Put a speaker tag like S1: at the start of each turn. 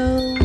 S1: go.